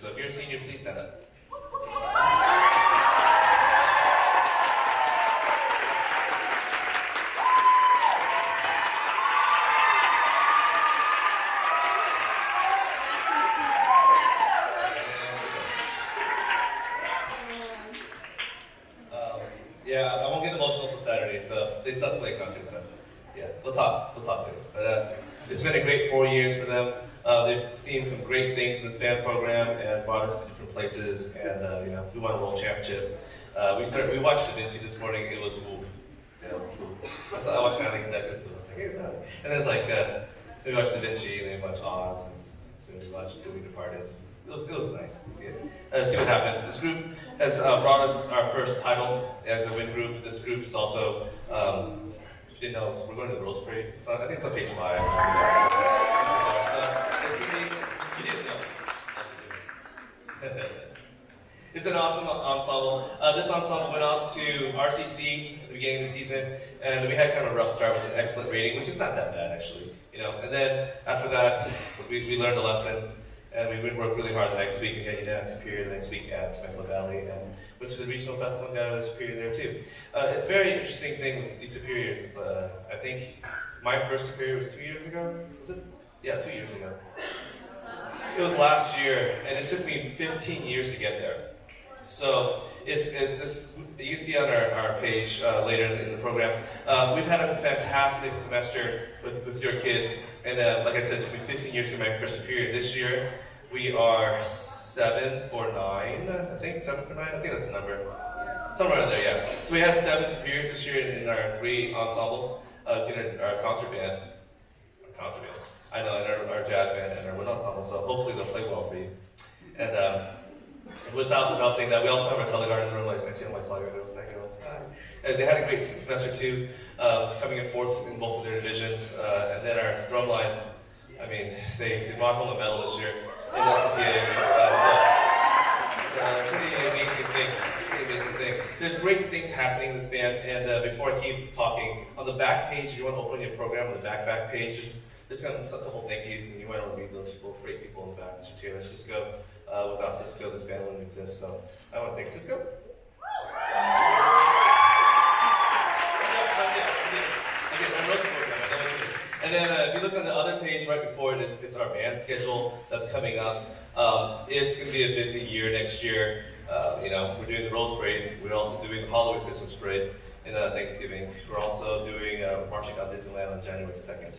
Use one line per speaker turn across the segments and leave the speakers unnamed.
So if you're a senior, please stand up. This band program and brought us to different places. And uh, you know, we won a world championship. Uh, we started. We watched Da Vinci this morning. It was ooh, yeah, it was. So I watched of like that. Was like, hey, no. and then it's like uh, we watched Da Vinci and then we watched Oz and we watched The We Departed. It was, it was nice to see it. Uh, see what happened. This group has uh, brought us our first title as a win group. This group is also, um, if you didn't know, we're going to the Rose Parade. It's on, I think it's on page five it's an awesome ensemble. Uh, this ensemble went out to RCC at the beginning of the season, and we had kind of a rough start with an excellent rating, which is not that bad actually. You know, and then after that, we, we learned a lesson. And we would work really hard the next week and get you down Superior the next week at Temecula Valley and went to the regional festival and got a Superior there too. Uh, it's a very interesting thing with these Superiors. Is, uh, I think my first Superior was two years ago. Was it? Yeah, two years ago. It was last year, and it took me 15 years to get there. So it's, it's you can see on our, our page uh, later in the program. Uh, we've had a fantastic semester with, with your kids, and uh, like I said, it took me 15 years to get my first superior. This year, we are seven for nine, I think seven for nine. I think that's the number. Somewhere around there, yeah. So we had seven superiors this year in, in our three ensembles, uh, in our, our concert band, our concert band. I know, and our, our jazz band and our wind ensemble. So hopefully they'll play well for you. And um, without without saying that, we also have our color guard in the room. Like I see on my color guard, it was like it. And they had a great semester too, uh, coming in fourth in both of their divisions. Uh, and then our drum line, I mean, they, they brought home a medal this year in. Uh, so a pretty amazing thing. Pretty amazing thing. There's great things happening in this band. And uh, before I keep talking, on the back page, if you want to open your program on the back back page, just to be a couple thank yous, and you might want to read those people, great people in the back. Mr. Taylor, Cisco. Uh, without Cisco, this band wouldn't exist. So I want to thank Cisco. And then uh, if you look on the other page right before it, it's, it's our band schedule that's coming up. Um, it's going to be a busy year next year. Uh, you know, we're doing the Rose Parade. We're also doing the Hollywood Christmas Parade and uh, Thanksgiving. We're also doing uh, Marching on Disneyland on January 2nd.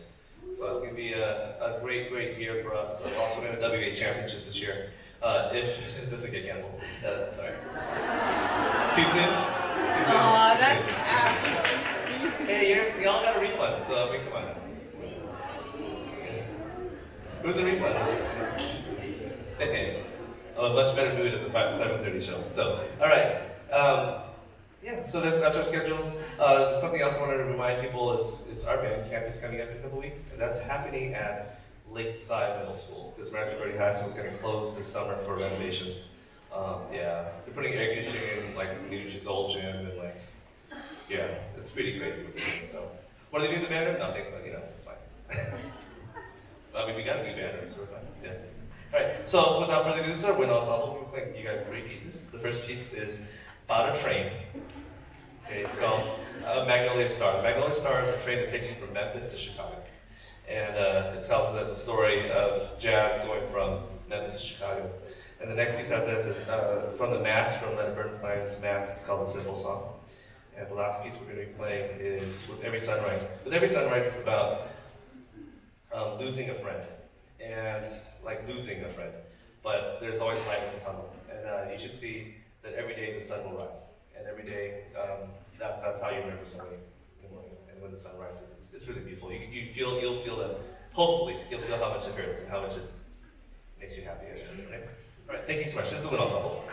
So it's going to be a, a, great, great year for us. We're also going to WA Championships this year. Uh, if it doesn't get canceled. Uh, sorry. Too soon? Too soon?
Aw, that's
Hey, you're, you all got a refund, so I mean, come on. Who's a refund? Hey, oh, a much better mood at the 5 7.30 show. So, all right. Um, yeah, so that's, that's our schedule. Uh, something else I wanted to remind people is, is our band camp is coming up in a couple weeks, and that's happening at Lakeside Middle School, because Rancho Verde High School is going to close this summer for renovations. Um, yeah, they're putting air conditioning in like new, old gym and like, yeah, it's pretty crazy. So, what do they do to the banner? Nothing, but you know, it's fine. I mean, we got a new banner, so we're fine. Yeah. All right. So, without further ado, this is our wind ensemble. We're playing you guys three pieces. The first piece is "About a Train." Okay, it's called uh, Magnolia Star. Magnolia Star is a train that takes you from Memphis to Chicago. And uh, it tells the story of jazz going from Memphis to Chicago. And the next piece after that is uh, from the Mass, from Leonard Bernstein's Mass. It's called The Simple Song. And the last piece we're going to be playing is With Every Sunrise. With Every Sunrise is about um, losing a friend. And like losing a friend. But there's always light in the tunnel. And uh, you should see that every day the sun will rise. And every day, um, that's, that's how you remember somebody in the morning. And when the sun rises, it's, it's really beautiful. You, you feel, you'll feel that, hopefully, you'll feel how much it hurts and how much it makes you happy. Right? All right, thank you so much. This is the Wind Ensemble.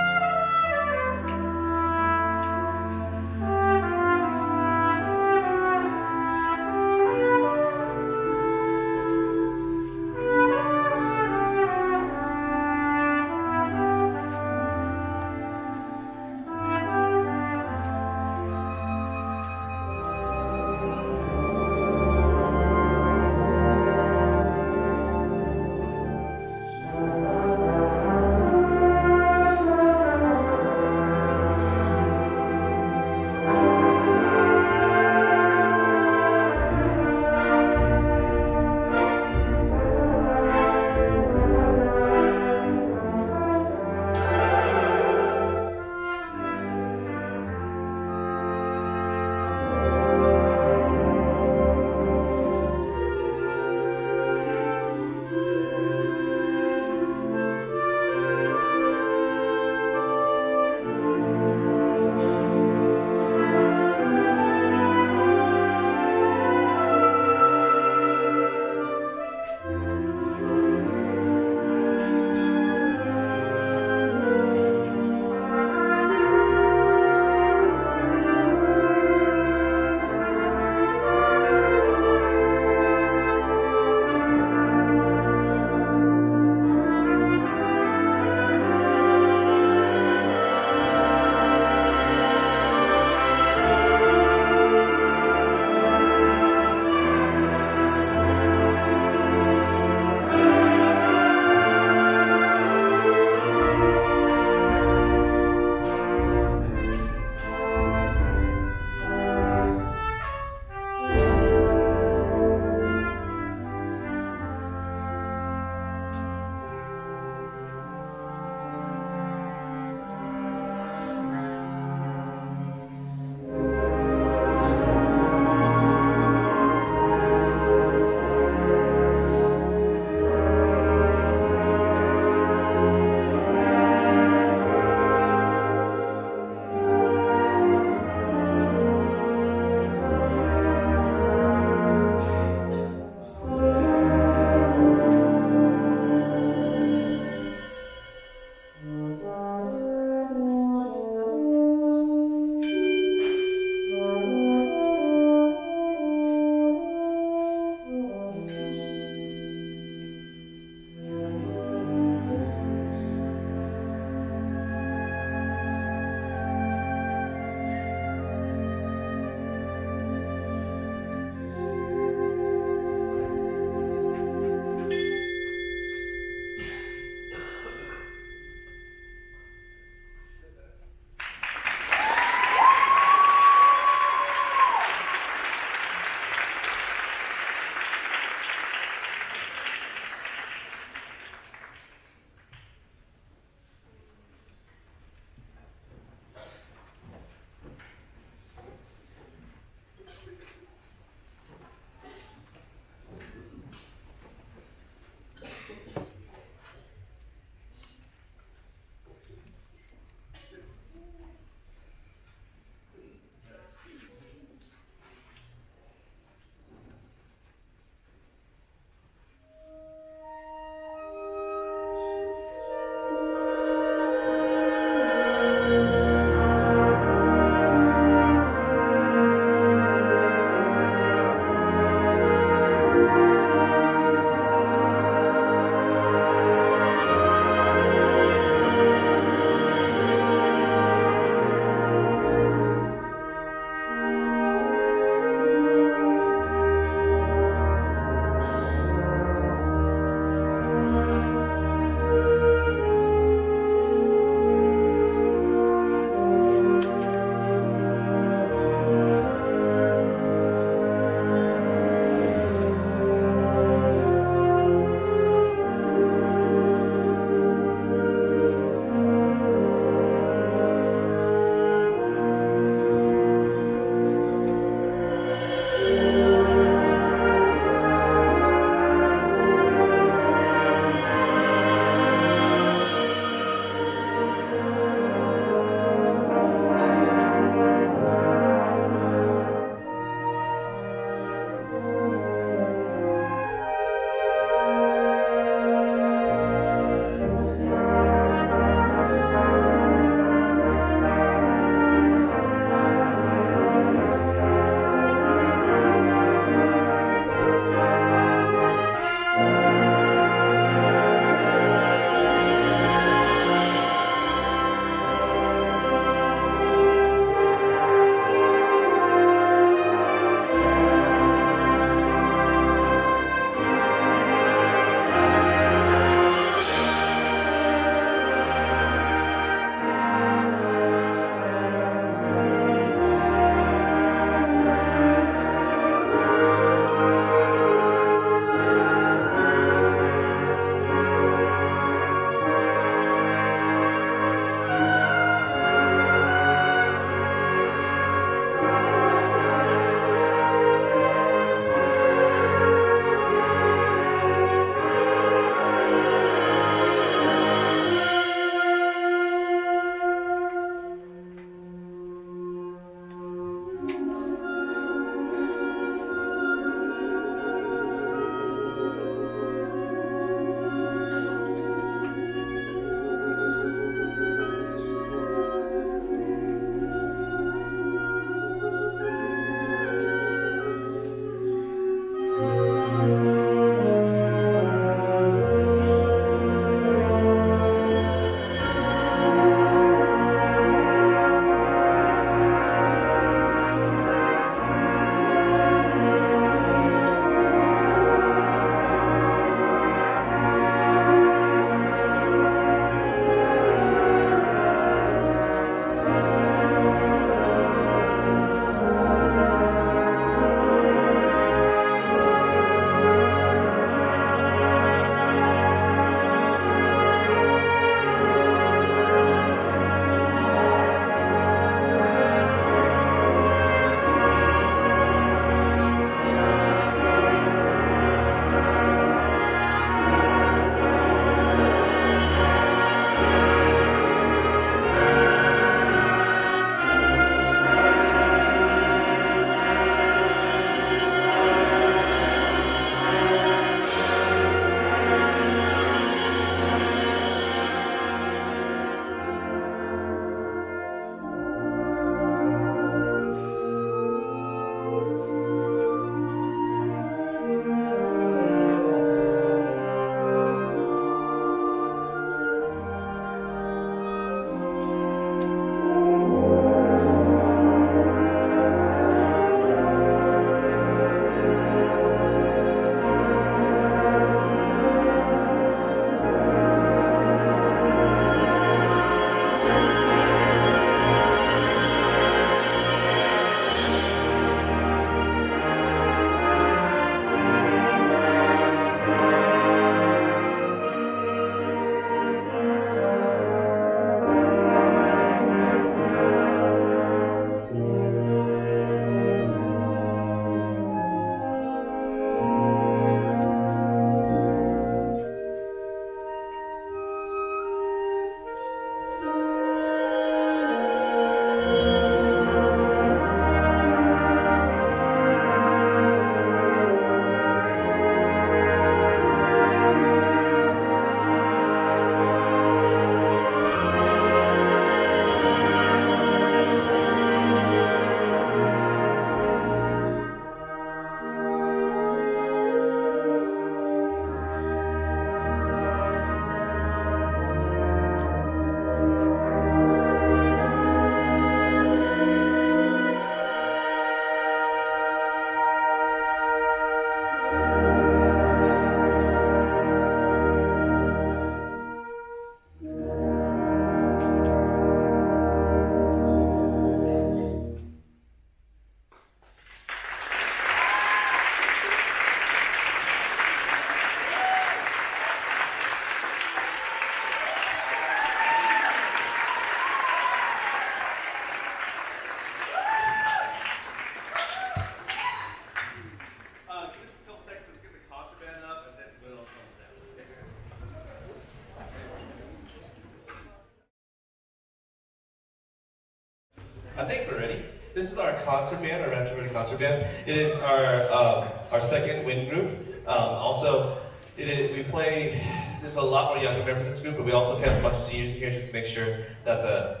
Think we're ready. This is our concert band, our Rancho concert band. It is our um, our second wind group. Um, also, we play. There's a lot more younger members in this group, but we also have a bunch of seniors in here just to make sure that the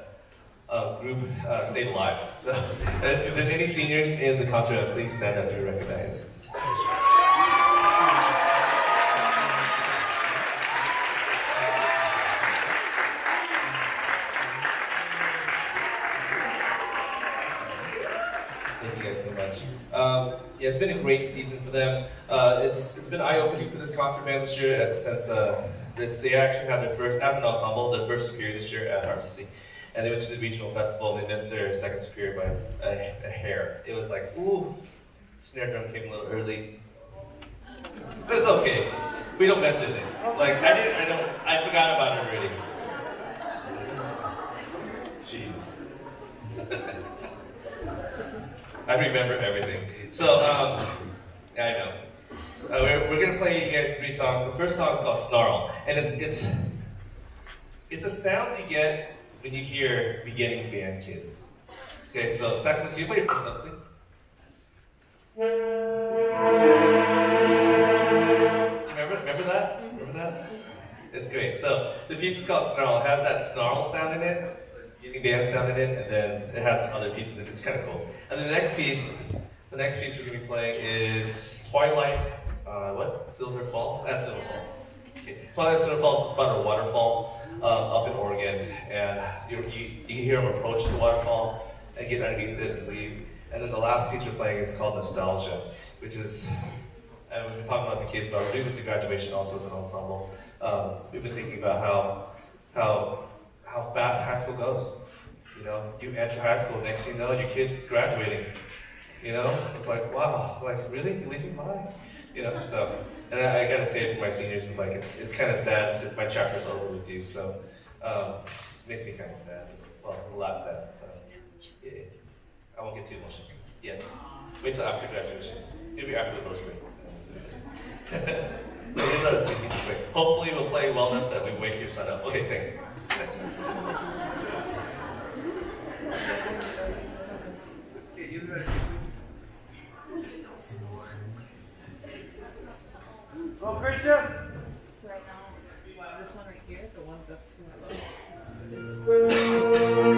uh, group uh, stayed alive. So, if there's any seniors in the concert, please stand up to be recognized. It's been a great season for them. Uh, it's it's been eye-opening for this concert band this year, since uh, this, they actually had their first, as an ensemble, their first superior this year at RCC. And they went to the regional festival and they missed their second superior by a, a hair. It was like, ooh, snare drum came a little early. But it's okay. We don't mention it. Like I didn't, I don't, I forgot about it already. Jeez. I remember everything. So, um, yeah, I know. Uh, we're, we're gonna play you guys three songs. The first song is called Snarl, and it's it's it's a sound you get when you hear beginning band kids. Okay, so saxophone, can you play your first note, please? Remember, remember that? Remember that? It's great. So the piece is called Snarl. It has that snarl sound in it band sound in it, and then it has some other pieces, and it's kind of cool. And then the next piece, the next piece we're going to be playing is Twilight, uh, what? Silver Falls? At Silver Falls. Okay. Twilight Silver Falls is about a waterfall um, up in Oregon, and you, you, you can hear them approach the waterfall and get underneath it and leave. And then the last piece we're playing is called Nostalgia, which is, and we've been talking about the kids, but we're doing this at graduation also as an ensemble. Um, we've been thinking about how, how how fast high school goes. You know, you enter high school, next thing you know, your kid is graduating. You know, it's like, wow, like really, you leaving behind? You know, so, and I, I, gotta say it for my seniors, it's like, it's, it's kind of sad, it's my chapter's over with you, so, um, it makes me kind of sad. Well, a lot sad, so, yeah, I won't get too emotional yet. Wait till after graduation, maybe after the first grade. so these are the. Hopefully we'll play well enough that we wake your son up. Okay, thanks.
Oh, Christian! So right now, this one right here, the one that's to my left, is.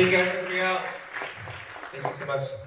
Thank you guys for coming out. Thank you so much.